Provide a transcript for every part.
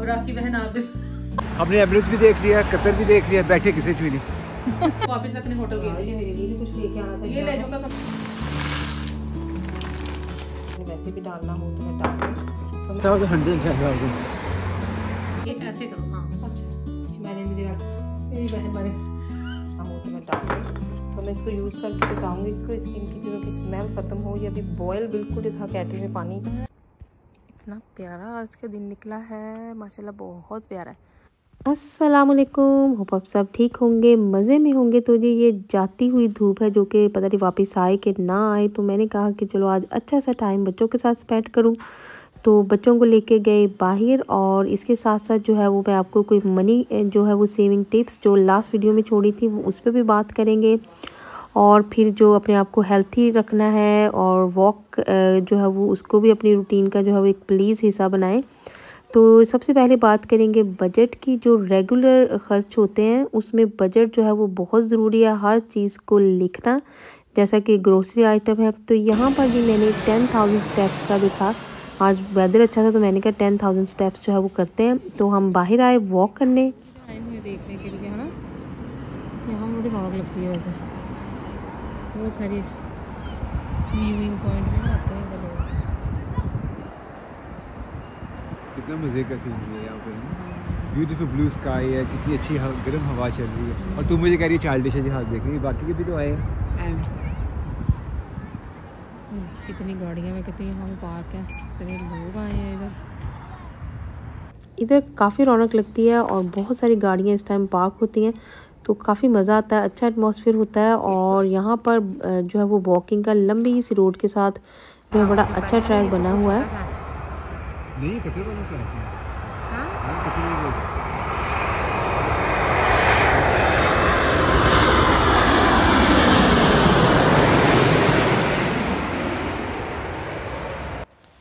अब राखी बहन आप भी। हमने एवरेज भी देख लिया कतर भी देख लिया बैठे किसी भी नहीं वापस अपने होटल हाँ, गए ये मेरे लिए भी कुछ लेके आना था ये ले कसम वैसे भी डालना हो तो मैं डाल दूँ तो हंड्रेड ये ऐसे करो हाँ अच्छा। मैंने मुझे रखा मेरी बहन बने हाँ वो तो मैं डाल दूँ तो मैं इसको यूज़ करके बताऊँगी इसको इसकी इनकी चीज़ों की स्मेल ख़त्म हो या अभी बॉयल बिल्कुल ही था कैटल में पानी। इतना प्यारा आज का दिन निकला है, माशाल्लाह बहुत प्यारा है। असलकुम होप आप सब ठीक होंगे, मज़े में होंगे। तो जी, ये जाती हुई धूप है जो कि पता नहीं वापस आए कि ना आए। तो मैंने कहा कि चलो आज अच्छा सा टाइम बच्चों के साथ स्पेंड करूँ। तो बच्चों को लेके गए बाहर और इसके साथ साथ जो है वो मैं आपको कोई मनी जो है वो सेविंग टिप्स जो लास्ट वीडियो में छोड़ी थी उस पर भी बात करेंगे। और फिर जो अपने आप को हेल्थी रखना है और वॉक जो है वो उसको भी अपनी रूटीन का जो है वो एक प्लीज़ हिस्सा बनाएँ। तो सबसे पहले बात करेंगे बजट की। जो रेगुलर ख़र्च होते हैं, उसमें बजट जो है वो बहुत ज़रूरी है हर चीज़ को लिखना। जैसा कि ग्रोसरी आइटम है तो यहाँ पर भी मैंने टेन थाउज़ेंड स्टेप्स का जो था आज वेदर अच्छा था तो मैंने कहा टेन थाउज़ेंड स्टेप्स जो है वो करते हैं। तो हम बाहर आए वॉक करने। देखने के लिए, है ना? यहाँ रौनक लगती है वैसे। बहुत सारी व्यूइंग पॉइंट भी ना आते हैं इधर लोग। कितना मज़े का सीन है यहाँ पे ब्यूटीफुल ब्लू स्काई है कितनी अच्छी गर्म हवा चल रही है। और तू मुझे कह रही है चाइल्डिश है जहाज़ देख रही है बाकी के भी तो आए हैं। हम्म, कितनी गाड़ियाँ में कितनी यहाँ पार्क है कितने लोग आए हैं इधर। इधर काफ़ी रौनक लगती है और बहुत सारी गाड़ियाँ इस टाइम पार्क होती हैं। तो काफ़ी मज़ा आता है अच्छा एटमॉस्फेयर होता है और यहाँ पर जो है वो वॉकिंग का लंबी सी रोड के साथ जो है बड़ा अच्छा ट्रैक बना हुआ है कतर वालों का।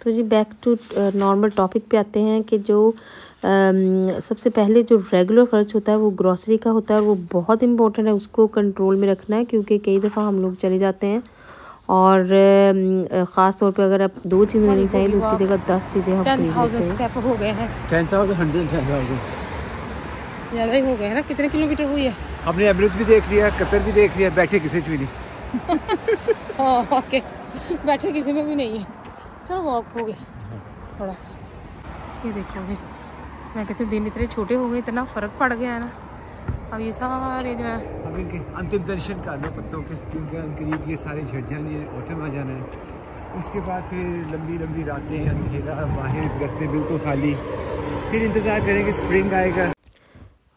तो जी बैक टू नॉर्मल टॉपिक पे आते हैं कि जो अम, सबसे पहले जो रेगुलर खर्च होता है वो ग्रॉसरी का होता है वो बहुत इंपॉर्टेंट है उसको कंट्रोल में रखना है क्योंकि कई दफ़ा हम लोग चले जाते हैं और अम, ख़ास तौर पे अगर आप दो चीज़ें लेनी चाहिए तो उसकी जगह दस चीज़ें हम खरीद लेते हैं। हो गए हैं। ज़्यादा ही हो गए हैं ना कितने किलोमीटर हुई है? हमने एवरेज भी देख लिया कतर भी देख लिया बैठे किसी भी नहीं। हाँ ओके बैठे किसी में भी नहीं है। चलो वॉक हो गया। थोड़ा। ये देखो अभी। मैं कहती हूँ दिन इतने छोटे हो गए इतना फ़र्क पड़ गया है ना। अब ये सारे जो है। अब इनके अंतिम दर्शन कर लो पत्तों के क्योंकि करीब ये सारे झड़ जाने हैं ऑटम आ जाना है। उसके बाद फिर लंबी लंबी रातें अंधेरा बाहर दरख्तें बिल्कुल खाली। फिर इंतज़ार करेंगे स्प्रिंग आएगा।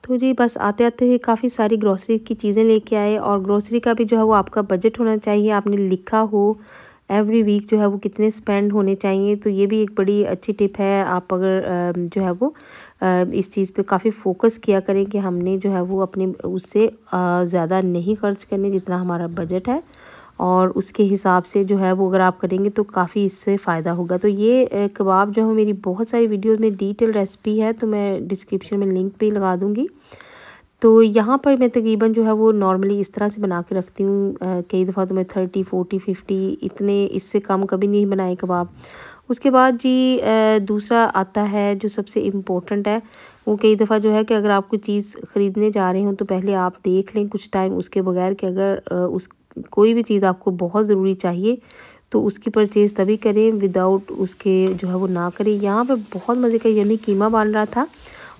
तो जी बस आते आते हुए काफ़ी सारी ग्रोसरी की चीज़ें लेके आए और ग्रोसरी का भी जो है वो आपका बजट होना चाहिए आपने लिखा हो एवरी वीक जो है वो कितने स्पेंड होने चाहिए तो ये भी एक बड़ी अच्छी टिप है। आप अगर जो है वो इस चीज़ पे काफ़ी फोकस किया करें कि हमने जो है वो अपने, उससे ज़्यादा नहीं खर्च करने जितना हमारा बजट है। और उसके हिसाब से जो है वो अगर आप करेंगे तो काफ़ी इससे फ़ायदा होगा। तो ये कबाब जो है मेरी बहुत सारी वीडियोस में डिटेल रेसिपी है तो मैं डिस्क्रिप्शन में लिंक भी लगा दूँगी। तो यहाँ पर मैं तकरीबन जो है वो नॉर्मली इस तरह से बना के रखती हूँ कई दफ़ा तो मैं थर्टी फोर्टी फिफ्टी इतने इससे कम कभी नहीं बनाए कबाब। उसके बाद जी दूसरा आता है जो सबसे इम्पोर्टेंट है, वो कई दफ़ा जो है कि अगर आप कोई चीज़ ख़रीदने जा रहे हो तो पहले आप देख लें कुछ टाइम उसके बगैर कि अगर उस, कोई भी चीज़ आपको बहुत ज़रूरी चाहिए तो उसकी परचेज़ तभी करें विदाउट उसके जो है वो ना करें। यहाँ पर बहुत मज़े का यमी कीमा बन रहा था।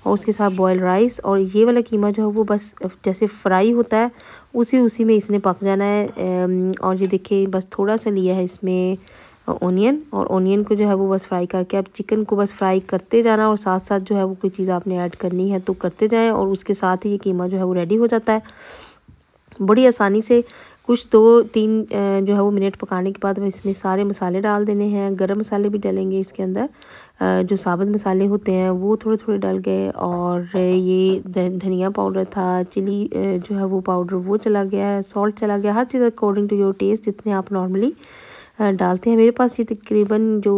और उसके साथ बॉयल राइस और ये वाला कीमा जो है वो बस जैसे फ्राई होता है, उसी उसी में इसने पक जाना है और ये देखिए बस थोड़ा सा लिया है इसमें ओनियन और ओनियन को जो है वो बस फ्राई करके, अब चिकन को बस फ्राई करते जाना और साथ साथ जो है वो कोई चीज़ आपने ऐड करनी है तो करते जाएँ और उसके साथ ही ये कीमा जो है वो रेडी हो जाता है। बड़ी आसानी से कुछ दो, तीन जो है वो मिनट पकाने के बाद अब इसमें सारे मसाले डाल देने हैं। गरम मसाले भी डालेंगे इसके अंदर। जो साबुत मसाले होते हैं वो थोड़े थोड़े डल गए और ये धनिया पाउडर था, चिली जो है वो पाउडर वो चला गया सॉल्ट चला गया, हर चीज़ अकॉर्डिंग टू योर टेस्ट जितने आप नॉर्मली डालते हैं। मेरे पास ये तकरीबन जो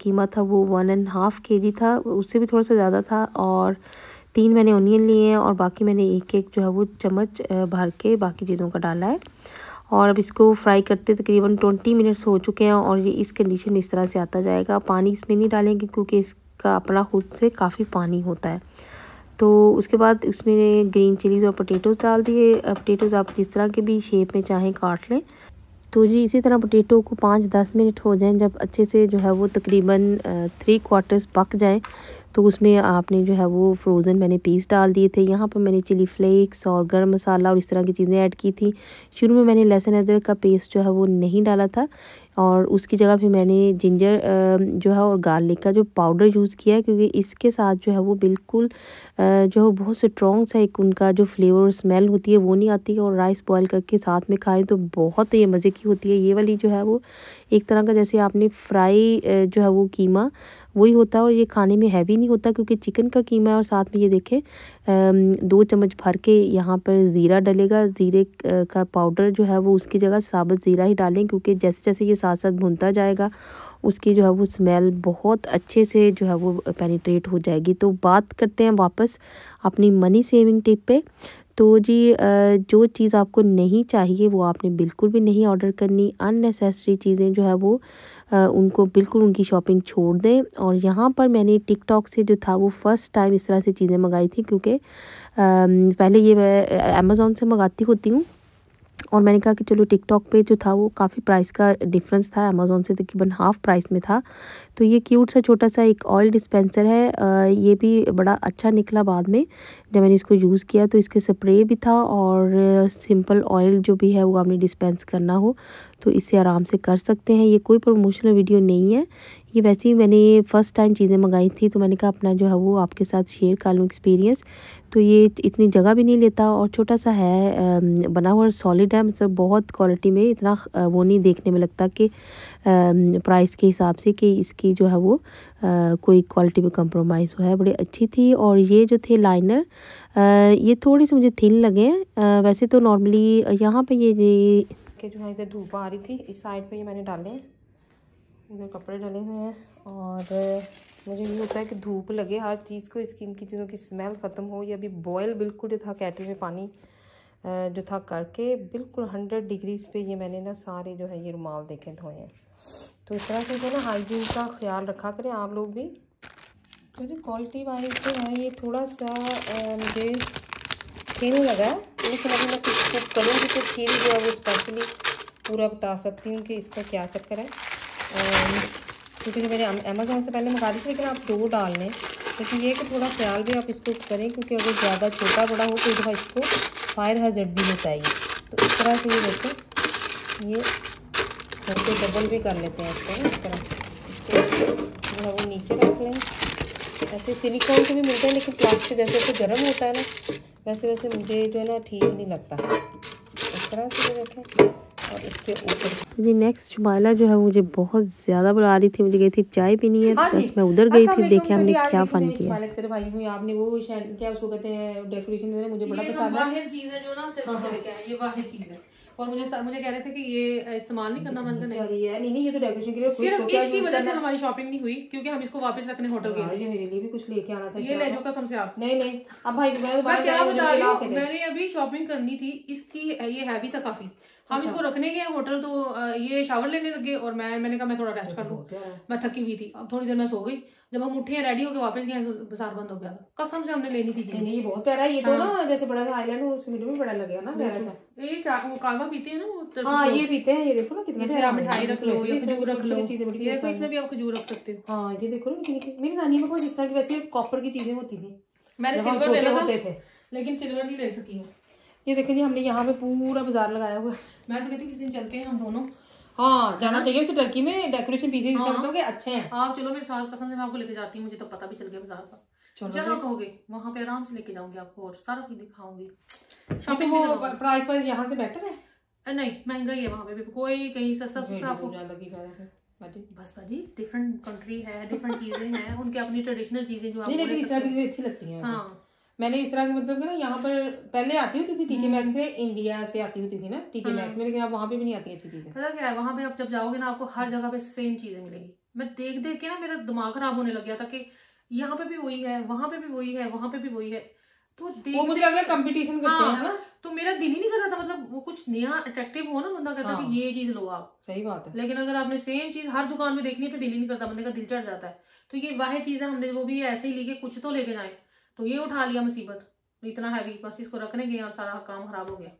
कीमा था वो वन एंड हाफ़ के जी था, उससे भी थोड़ा सा ज़्यादा था और तीन मैंने ओनियन लिए हैं और बाकी मैंने एक एक जो है वो चम्मच भर के बाकी चीज़ों का डाला है। और अब इसको फ्राई करते तकरीबन ट्वेंटी मिनट्स हो चुके हैं और ये इस कंडीशन में इस तरह से आता जाएगा। पानी इसमें नहीं डालेंगे क्योंकि इसका अपना खुद से काफ़ी पानी होता है। तो उसके बाद उसमें ग्रीन चिलीज़ और पोटैटोज़ डाल दिए। पोटैटोज़ आप जिस तरह के भी शेप में चाहें काट लें। तो जी, इसी तरह पोटैटो को पाँच दस मिनट हो जाएँ। जब अच्छे से जो है वो तकरीबन थ्री क्वार्टर्स पक जाएँ तो उसमें आपने जो है वो फ्रोज़न मैंने पीस डाल दिए थे। यहाँ पर मैंने चिली फ्लेक्स और गर्म मसाला और इस तरह की चीज़ें ऐड की थी। शुरू में मैंने लहसुन अदरक का पेस्ट जो है वो नहीं डाला था। और उसकी जगह पे मैंने जिंजर जो है और गार्लिक का जो पाउडर यूज़ किया है, क्योंकि इसके साथ जो है वो बिल्कुल जो है बहुत स्ट्रॉन्ग सा एक उनका जो फ्लेवर स्मेल होती है वो नहीं आती है और राइस बॉयल करके साथ में खाएँ तो बहुत ये मज़े की होती है। ये वाली जो है वो एक तरह का जैसे आपने फ्राई जो है वो कीमा, वही होता है और ये खाने में हैवी नहीं होता क्योंकि चिकन का कीमा है और साथ में ये देखें दो चम्मच भर के यहाँ पर ज़ीरा डलेगा, ज़ीरे का पाउडर जो है वो उसकी जगह साबुत ज़ीरा ही डालें क्योंकि जैसे जैसे ये साथ साथ भुनता जाएगा। उसकी जो है वो स्मेल बहुत अच्छे से जो है वो पेनिट्रेट हो जाएगी। तो बात करते हैं वापस अपनी मनी सेविंग टिप पे। तो जी जो चीज़ आपको नहीं चाहिए वो आपने बिल्कुल भी नहीं ऑर्डर करनी। अननेसेसरी चीज़ें जो है वो उनको बिल्कुल उनकी शॉपिंग छोड़ दें। और यहाँ पर मैंने टिकटॉक से जो था वो फ़र्स्ट टाइम इस तरह से चीज़ें मंगाई थी क्योंकि पहले ये मैं अमेज़ोन से मंगाती होती हूँ। और मैंने कहा कि चलो टिकटॉक पे जो था वो काफ़ी प्राइस का डिफरेंस था अमेज़ोन से तकरीबन हाफ़ प्राइस में था। तो ये क्यूट सा छोटा सा एक ऑयल डिस्पेंसर है। ये भी बड़ा अच्छा निकला बाद में जब मैंने इसको यूज़ किया तो इसके स्प्रे भी था और सिंपल ऑयल जो भी है वो आपने डिस्पेंस करना हो तो इसे आराम से कर सकते हैं। ये कोई प्रमोशनल वीडियो नहीं है। ये वैसे ही मैंने फ़र्स्ट टाइम चीज़ें मंगाई थी तो मैंने कहा अपना जो है वो आपके साथ शेयर कर लूँ एक्सपीरियंस तो ये इतनी जगह भी नहीं लेता और छोटा सा है बना हुआ सॉलिड है मतलब बहुत क्वालिटी में इतना वो नहीं देखने में लगता कि प्राइस के हिसाब से कि इसकी जो है वो कोई क्वालिटी में कंप्रोमाइज़ हुआ है। बड़ी अच्छी थी और ये जो थे लाइनर ये थोड़ी सी मुझे थिन लगे। हैं वैसे तो नॉर्मली यहाँ पे ये के जो है इधर धूप आ रही थी, इस साइड पे ये मैंने डाले हैं। इधर कपड़े डले हुए हैं और मुझे ये होता है कि धूप लगे। हर चीज़ को, इसकी, इनकी चीज़ों की स्मेल ख़त्म हो। या अभी बॉयल बिल्कुल जो था कैटल में पानी जो था करके, बिल्कुल हंड्रेड डिग्रीज पे ये मैंने ना सारे जो है ये रुमाल देखे धोए हैं। तो इस तरह से जो ना हाइजीन का ख्याल रखा करें आप लोग भी। तो जो क्वालिटी वाइज जो है ये थोड़ा सा मुझे थिन लगा है। लेकिन अभी मैं कुछ करूँगी तो फिर जो है वो स्पेशली पूरा बता सकती हूँ कि इसका क्या चक्कर है। क्योंकि जो मैंने अमेज़ोन से पहले मंगा दी थी, लेकिन आप दो डाल लें लेकिन ये कि थोड़ा ख्याल भी आप इसको करें, क्योंकि अगर ज़्यादा छोटा बड़ा हो तो दफ़ा इसको फायर हैजर्ड भी होता है तो इस तरह से ये देखें, ये हम तो डबल भी कर लेते हैं इसको, इस तरह। इसको जो है वो नीचे रख लें। ऐसे सिलिकॉन के भी मिलते हैं, लेकिन प्लास्टिक जैसे जैसे गर्म होता है ना, वैसे वैसे मुझे जो है ना ठीक नहीं लगता। इस तरह से देखें। और इसके ऊपर। जी नेक्स्ट शुमाइला जो है मुझे बहुत ज़्यादा बुला रही थी। मुझे गई थी चाय पीनी है हाँ बस मैं उधर गई थी। देखे हमने क्या फन किया। भाई हुई आपने वो क्या उसको कहते हैं डेकोरेशन मुझे बड़ा पसंद है। चीज़ है जो ना हाँ, हाँ। ये वाहिद चीज़ है। और मुझे मुझे कह रहे थे कि ये इस्तेमाल नहीं करना मन का नहीं। है नहीं नहीं ये तो डेकोरेशन के लिए सिर्फ़ इसकी वजह से हमारी शॉपिंग नहीं हुई क्योंकि हम इसको वापस रखने होटल गए थे। मेरे लिए भी कुछ लेके आना था ये ले जाओ कसम से आप। नहीं नहीं। अब भाई मैं क्या बता रही हूँ मैंने अभी शॉपिंग करनी थी इसकी ये हैवी था काफ़ी। हम अच्छा। इसको रखने गए होटल तो ये शावर लेने लगे और मैं मैंने कहा मैं थोड़ा रेस्ट कर लूँ। मैं थकी हुई थी। अब थोड़ी देर में सो गई। जब हम उठे रेडी होकर वापस गए तो बाज़ार बंद हो गया कसम से हमने लेनी थी चीज़ें। ये बहुत प्यारा ये तो हाँ। ना जैसे बड़ा सा आइलैंड उसके मिडल में बड़ा लगेगा ना प्यारा सा। ये वो कावा पीते हैं ना वो हाँ ये पीते हैं ये देखो ना कितना इसमें आप मिठाई रख लो या खजूर रख लो। चीज़ें बड़ी देखो इसमें भी आप खजूर रख सकते हो। हाँ ये देखो ना कितनी मेरी नानी के जिस तरह की वैसे कॉपर की चीज़ें होती थी। मैंने सिल्वर लेना थे। लेकिन सिल्वर नहीं ले सकी हूँ। ये देखें जी हमने यहाँ पे पूरा बाज़ार लगाया हुआ मैं तो कहती किस दिन चलते हैं हम दोनों? हाँ जाना चाहिए उसे टर्की में डेकोरेशन पीसेस हाँ, मतलब अच्छे हैं। आप चलो मेरे साथ कसम से मैं आपको लेके जाती हूँ मुझे तो पता भी चल गया बाज़ार का। जहाँ कहोगे वहाँ पे आराम से लेके जाऊँगी आपको और सारा कुछ दिखाऊँगी। शॉपिंग वो प्राइस वाइज यहाँ से बेटर है? नहीं महँगा ही है वहाँ पे भी। कोई कहीं सस्ता सस्ता आपको बस भाजी डिफरेंट कंट्री है डिफरेंट चीज़ें हैं उनके अपनी ट्रेडिशनल चीज़ें जो आपको अच्छी लगती हैं हाँ। मैंने इस तरह मतलब कि ना यहाँ पर पहले आती होती थी टीके मैक्स से इंडिया से आती होती थी ना टीके हाँ। में लेकिन अब वहाँ पे भी नहीं आती अच्छी चीज़ें। पता क्या है वहाँ पे आप जब जाओगे ना आपको हर जगह पे सेम चीज़ें मिलेंगी। मैं देख देख के ना मेरा दिमाग खराब होने लग गया था कि यहाँ पे भी वही है वहाँ पे भी वही है वहाँ पे भी वही है। तो देख वो मुझे लग रहा कंपटीशन करते हैं हाँ, ना? तो मेरा दिल ही नहीं कर रहा था मतलब वो कुछ नया अट्रैक्टिव हो ना बंदा कहता हाँ, कि ये चीज़ लो आप। सही बात है। लेकिन अगर आपने सेम चीज़ हर दुकान में देखनी है तो दिल ही नहीं करता बंदे का दिल चढ़ जाता है। तो ये वाह चीज़ है हमने वो भी ऐसे ही ली कि कुछ तो लेके जाए। तो ये उठा लिया मुसीबत। इतना हैवी बस इसको रखने गए और सारा काम खराब हो गया।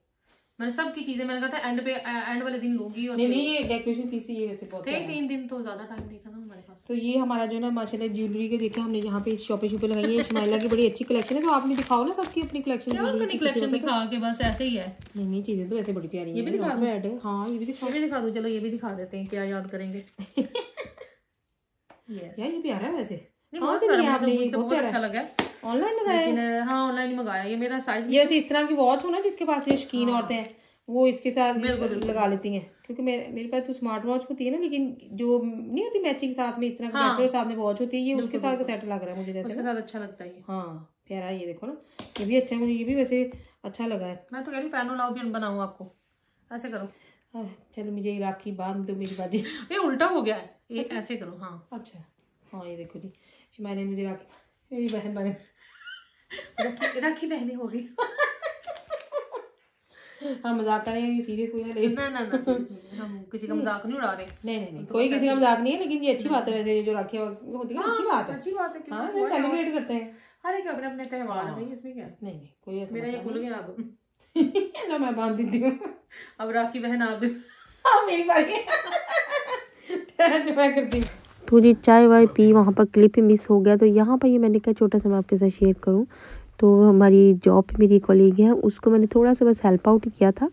मैंने सबकी चीज़ें मैंने कहा था एंड पे एंड वाले दिन लूँगी और नहीं नहीं ये डेकोरेशन पीस ये वैसे बहुत थे है। तीन दिन तो ज़्यादा टाइम नहीं था ना हमारे पास। तो ये हमारा जो ना माशाल्लाह ज्वेलरी के देखे हमने यहाँ पे शॉपे शॉपे लगाई है। शमाइला की बड़ी अच्छी कलेक्शन है। तो आपने दिखाओ ना सबकी अपनी कलेक्शन अपनी कलेक्शन दिखा के बस ऐसे ही है। नहीं नहीं चीज़ें तो वैसे बड़ी प्यारी ये भी दिखा bad है। ये भी दिखा ये भी दिखा दो? चलो ये भी दिखा देते हैं क्या याद करेंगे। यार ये प्यारा है वैसे। कहाँ बहुत से लिया आपने ये तो बहुत अच्छा लगा ऑनलाइन मंगाया लेकिन हाँ ऑनलाइन ही मंगाया ये मेरा साइज़ ये वैसे इस तरह की वॉच हो ना जिसके पास ये शकीन औरतें हैं वो इसके साथ लगा लेती हैं। क्योंकि मेरे मेरे पास तो स्मार्ट वॉच होती है ना लेकिन जो नहीं होती मैचिंग साथ में इस तरह का ब्रेसलेट साथ में वॉच होती है ये उसके साथ का सेट लग रहा है मुझे जैसे अच्छा लगता है हाँ प्यारा है ये देखो ना। ये भी अच्छा है मुझे ये भी वैसे अच्छा लगा है। मैं तो कह रही हूँ पहनो लाओ भी बनाऊँ आपको। ऐसे करो। चलो मुझे राखी बाँध दो मेरी बाजी। ये उल्टा हो गया है। ये ऐसे करो हाँ। अच्छा। हाँ ये देखो जी। शिमाइला ने मुझे राखी मेरी बहन बने। राखी राखी पहनी होगी हाँ मज़ाक कर रहे हैं सीरियस कोई ना ले। ना ना ना नहीं, हम किसी का मज़ाक नहीं उड़ा रहे। नहीं नहीं नहीं कोई किसी का मज़ाक नहीं है लेकिन ये अच्छी बात है वैसे ये जो राखी होती है ना, अच्छी बात है। अच्छी बात है हाँ ये सेलिब्रेट करते हैं। हर एक अपने अपने त्योहार है। भाई इसमें क्या? नहीं नहीं कोई मेरा ये खुल गया अब। लो मैं बाँध देती हूँ। अब राखी बहन आप। हाँ मेरी बारी जो मैं करती हूँ। तो जी चाय वाय पी, वहाँ पर क्लिप मिस हो गया। तो यहाँ पर ये मैंने कहा, छोटा सा मैं आपके साथ शेयर करूँ। तो हमारी जॉब मेरी कॉलीग है, उसको मैंने थोड़ा सा बस हेल्प आउट किया था।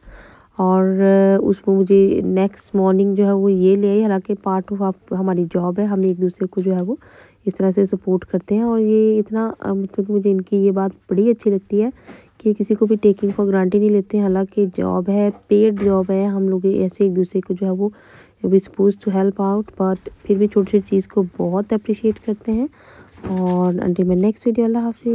और उसमें मुझे नेक्स्ट मॉर्निंग जो है वो ये ले आई। हालाँकि पार्ट ऑफ़ आप, हमारी जॉब है, हम एक दूसरे को जो है वो इस तरह से सपोर्ट करते हैं। और ये इतना मतलब मुझे इनकी ये बात बड़ी अच्छी लगती है कि किसी को भी टेकिंग फॉर ग्रांटेड नहीं लेते। हैं हालाँकि जॉब है पेड जॉब है, हम लोग ऐसे एक दूसरे को जो है वो we suppose to help out but फिर भी छोटी छोटी चीज़ को बहुत अप्रिशिएट करते हैं। और अंटिल मैं नेक्स्ट वीडियो अल्लाह हाफिज़।